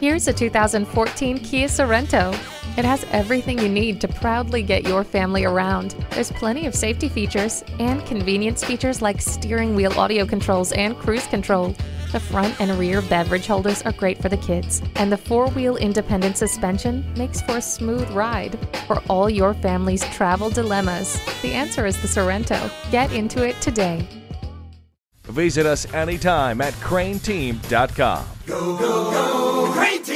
Here's a 2014 Kia Sorento. It has everything you need to proudly get your family around. There's plenty of safety features and convenience features like steering wheel audio controls and cruise control. The front and rear beverage holders are great for the kids, and the four wheel independent suspension makes for a smooth ride. For all your family's travel dilemmas, the answer is the Sorento. Get into it today. Visit us anytime at crainteam.com. Go, go, go, Team!